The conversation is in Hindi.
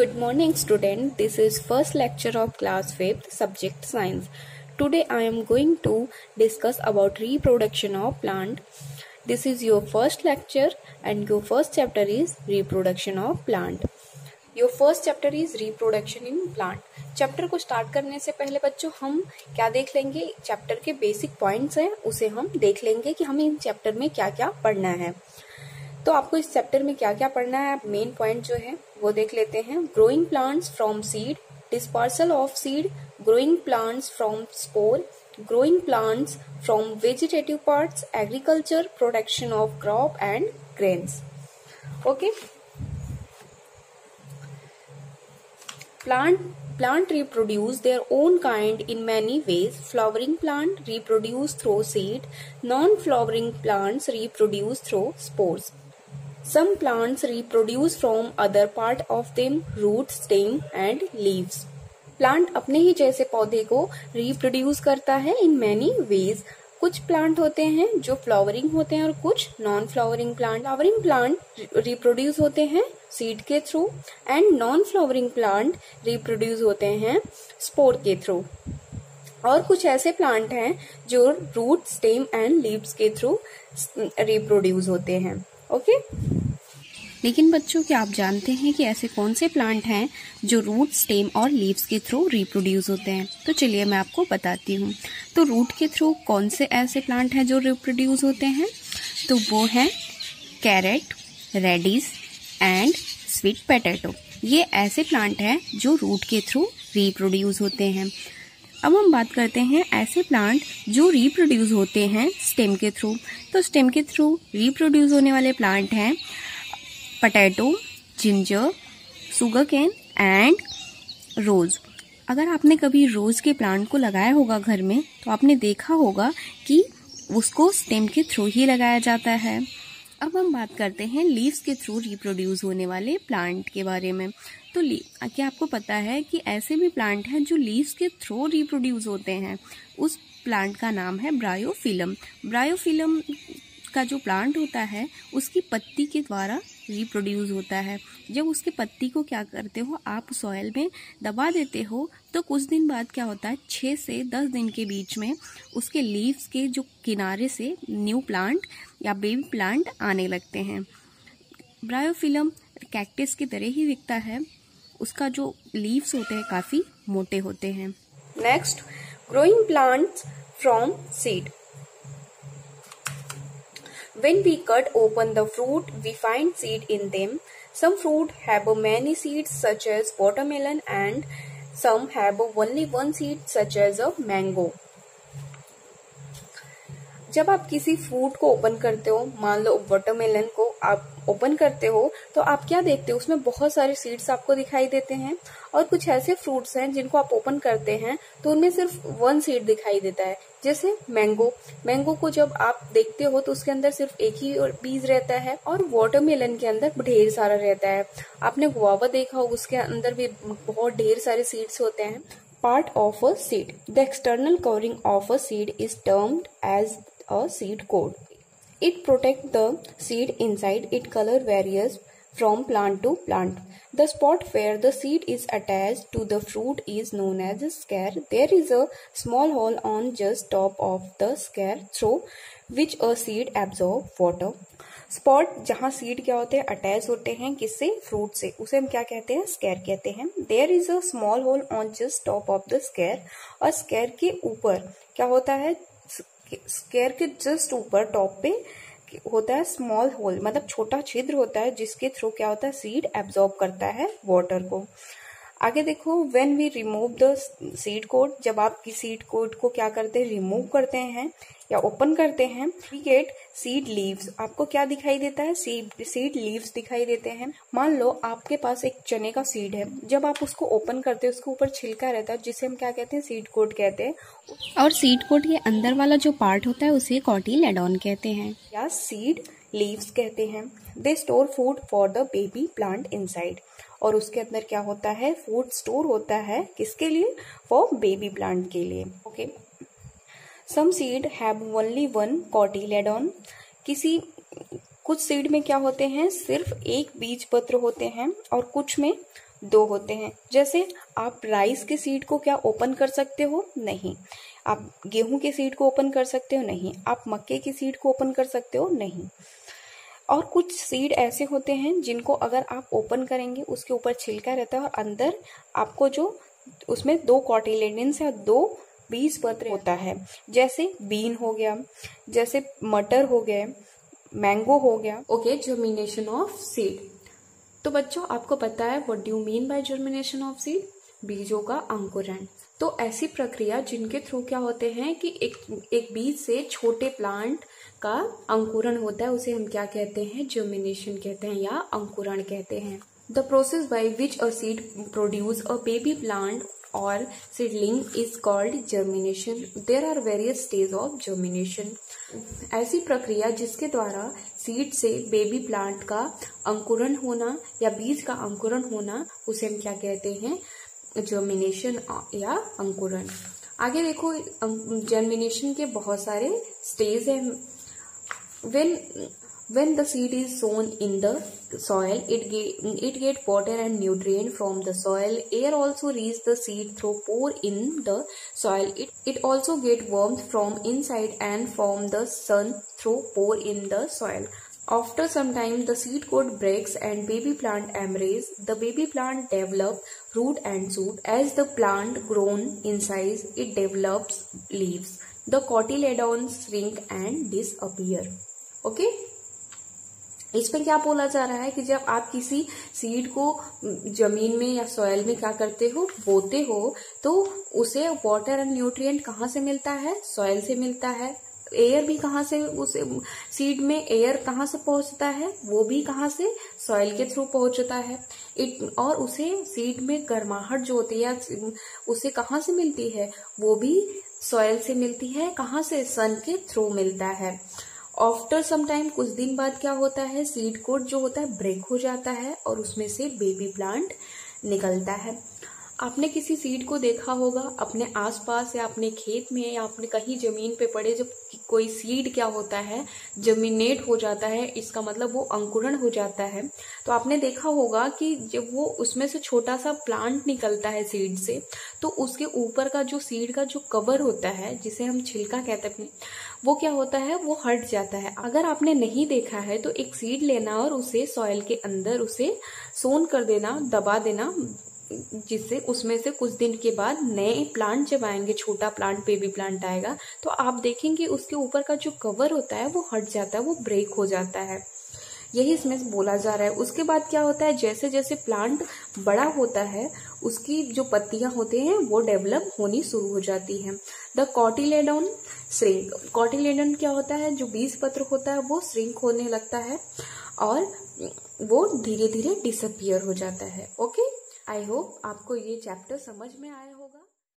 Good morning student. This is first lecture of class 5th subject science. Today I am going to discuss about reproduction of plant. This is your first lecture and your first chapter is reproduction of plant. Your first chapter is reproduction in plant. Chapter को स्टार्ट करने से पहले बच्चों हम क्या देख लेंगे चैप्टर के बेसिक पॉइंट्स हैं उसे हम देख लेंगे कि हमें इन चैप्टर में क्या क्या पढ़ना है तो आपको इस चैप्टर में क्या क्या पढ़ना है? मेन पॉइंट जो है, वो देख लेते हैं। Growing plants from seed dispersal of seed growing plants from spore growing plants from vegetative parts agriculture protection of crop and grains okay plant plant reproduce their own kind in many ways. Flowering plant reproduce through seed. Non flowering plants reproduce through spores. Some plants reproduce from other part of them, root, stem and leaves. Plant अपने ही जैसे पौधे को रिप्रोड्यूस करता है इन मैनी वेज कुछ प्लांट होते हैं जो फ्लावरिंग होते हैं और कुछ non flowering plant flowering plant reproduce होते हैं सीड के through and non flowering plant reproduce होते हैं स्पोर के थ्रू और कुछ ऐसे प्लांट हैं जो रूट स्टेम एंड लीव्स के थ्रू रिप्रोड्यूस होते हैं. ओके लेकिन बच्चों, क्या आप जानते हैं कि ऐसे कौन से प्लांट हैं जो रूट स्टेम और लीव्स के थ्रू रिप्रोड्यूस होते हैं? तो चलिए मैं आपको बताती हूँ। तो रूट के थ्रू कौन से ऐसे प्लांट हैं जो रिप्रोड्यूस होते हैं? तो वो है carrot radish and sweet potato ये ऐसे प्लांट हैं जो रूट के थ्रू रिप्रोड्यूस होते हैं। अब हम बात करते हैं ऐसे प्लांट जो रिप्रोड्यूस होते हैं स्टेम के थ्रू तो स्टेम के थ्रू रिप्रोड्यूस होने वाले प्लांट हैं potato, ginger sugarcane and rose अगर आपने कभी रोज के प्लांट को लगाया होगा घर में तो आपने देखा होगा कि उसको स्टेम के थ्रू ही लगाया जाता है। अब हम बात करते हैं लीव्स के थ्रू रिप्रोड्यूस होने वाले प्लांट के बारे में। तो क्या आपको पता है कि ऐसे भी प्लांट हैं जो लीव्स के थ्रू रिप्रोड्यूस होते हैं? उस प्लांट का नाम है ब्रायोफिलम ब्रायोफिलम का जो प्लांट होता है, उसकी पत्ती के द्वारा रिप्रोड्यूस होता है। जब उसके पत्ती को क्या करते हो, आप सॉयल में दबा देते हो तो कुछ दिन बाद क्या होता है छः से दस दिन के बीच में उसके लीव्स के जो किनारे से न्यू प्लांट या बेबी प्लांट आने लगते हैं। ब्रायोफिलम कैक्टिस की तरह ही दिखता है। उसका जो लीव्स होते हैं, काफ़ी मोटे होते हैं। Next growing plants from seed When we cut open the fruit, we find seed in them. Some fruit have many seeds such as watermelon and some have only one seed such as a mango. जब आप किसी फ्रूट को ओपन करते हो, मान लो वाटरमेलन को आप ओपन करते हो तो आप क्या देखते हो? उसमें बहुत सारे सीड्स आपको दिखाई देते हैं और कुछ ऐसे फ्रूट्स हैं जिनको आप ओपन करते हैं तो उनमें सिर्फ़ वन सीड दिखाई देता है। जैसे मैंगो मैंगो को जब आप देखते हो तो उसके अंदर सिर्फ़ एक ही बीज रहता है और वाटरमेलन के अंदर ढेर सारा रहता है। आपने गुआवा देखा हो उसके अंदर भी बहुत ढेर सारे सीड्स होते हैं। Part of a seed. The external covering of a seed is termed as a seed coat. It protects the seed inside. It color varies from plant to plant. The spot where the seed is attached to the fruit is known as a scare. There is a small hole on just top of the scare through which a seed absorb water. Spot जहाँ सीड क्या होते हैं अटैच होते हैं किससे फ्रूट से उसे हम क्या कहते हैं स्केर कहते हैं there is a small hole on just top of the scar और स्केर के ऊपर क्या होता है स्केयर के जस्ट ऊपर टॉप पे होता है स्मॉल होल मतलब छोटा छिद्र होता है जिसके थ्रू क्या होता है सीड एब्जॉर्ब करता है वाटर को। आगे देखो when we remove the seed coat जब आप की सीड कोड को क्या करते हैं रिमूव करते हैं या ओपन करते हैं वी गेट सीड लीव्स आपको क्या दिखाई देता है? सीड सीड लीव्स दिखाई देते हैं। मान लो आपके पास एक चने का सीड है। जब आप उसको ओपन करते हैं उसके ऊपर छिलका रहता है जिसे हम क्या कहते हैं? सीड कोड कहते हैं। और सीड कोड के अंदर वाला जो पार्ट होता है उसे कॉटिलेडॉन कहते हैं। या सीड लीव्स कहते हैं। They store food for the baby plant inside और उसके अंदर क्या होता है? फ़ूड स्टोर होता है। किसके लिए? फॉर बेबी प्लांट के लिए। Okay some seed have only one cotyledon किसी, कुछ सीड में क्या होते हैं? सिर्फ़ एक बीज पत्र होते हैं और कुछ में दो होते हैं। जैसे, आप राइस के सीड को क्या ओपन कर सकते हो? नहीं. आप गेहूँ के सीड को ओपन कर सकते हो? नहीं. आप मक्के की सीड को ओपन कर सकते हो? नहीं. और कुछ सीड ऐसे होते हैं जिनको अगर आप ओपन करेंगे, उसके ऊपर छिलका रहता है और अंदर आपको जो, उसमें दो कॉटिलेडेंस या दो बीज पत्र होता है। जैसे बीन हो गया, जैसे मटर हो गए मैंगो हो गया। ओके जर्मिनेशन ऑफ़ सीड तो बच्चों, आपको पता है what do mean by germination of seed बीजों का अंकुरण। तो ऐसी प्रक्रिया जिनके थ्रू क्या होते हैं कि एक एक बीज से छोटे प्लांट का अंकुरण होता है, उसे हम क्या कहते हैं? जर्मिनेशन कहते हैं या अंकुरण कहते हैं। The process by which a seed produce a baby plant और seedling is called germination there are various stage of germination ऐसी प्रक्रिया जिसके द्वारा सीड से बेबी प्लांट का अंकुरण होना या बीज का अंकुरण होना, उसे हम क्या कहते हैं? जर्मिनेशन या अंकुरण। आगे देखो जर्मिनेशन के बहुत सारे स्टेज हैं। When when the seed is sown in the soil it get it get water and nutrient from the soil air also reach the seed through pore in the soil it it also get warm from inside and from the sun through pore in the soil after some time the seed coat breaks and baby plant emerges the baby plant develop root and shoot as the plant grown in size it develops leaves the cotyledons shrink and disappear okay इसमें क्या बोला जा रहा है कि जब आप किसी सीड को ज़मीन में या सॉयल में क्या करते हो बोते हो तो उसे वाटर एंड न्यूट्रिएंट कहाँ से मिलता है सॉयल से मिलता है एयर भी कहाँ से, उस सीड में एयर कहाँ से पहुँचता है, वो भी कहाँ से सॉइल के थ्रू पहुँचता है। इट और उसे सीड में गर्माहट जो होती है उसे कहाँ से मिलती है, वो भी सॉइल से मिलती है, कहाँ से सन के थ्रू मिलता है। आफ्टर सम टाइम कुछ दिन बाद क्या होता है सीड कोट जो होता है ब्रेक हो जाता है, और उसमें से बेबी प्लांट निकलता है। आपने किसी सीड को देखा होगा, अपने आसपास या अपने खेत में या अपने कहीं ज़मीन पे पड़े जब कोई सीड क्या होता है जमीनेट हो जाता है, इसका मतलब वो अंकुरण हो जाता है। तो आपने देखा होगा कि जब वो उसमें से छोटा सा प्लांट निकलता है सीड से तो उसके ऊपर का जो सीड का जो कवर होता है, जिसे हम छिलका कहते हैं, वो क्या होता है, वो हट जाता है। अगर आपने नहीं देखा है तो एक सीड लेना और उसे सॉयल के अंदर उसे सोन कर देना, दबा देना जिससे उसमें से कुछ दिन के बाद नए प्लांट जब आएँगे, छोटा प्लांट बेबी प्लांट आएगा तो आप देखेंगे उसके ऊपर का जो कवर होता है, वो हट जाता है, वो ब्रेक हो जाता है। यही इसमें बोला जा रहा है। उसके बाद क्या होता है जैसे जैसे प्लांट बड़ा होता है, उसकी जो पत्तियाँ होते हैं, वो डेवलप होनी शुरू हो जाती है। द कॉटिलेडोन श्रिंक कॉटिलेडन क्या होता है, जो बीज पत्र होता है, वो श्रिंक होने लगता है और वो धीरे धीरे डिसअपियर हो जाता है ओके आई होप आपको ये चैप्टर समझ में आया हो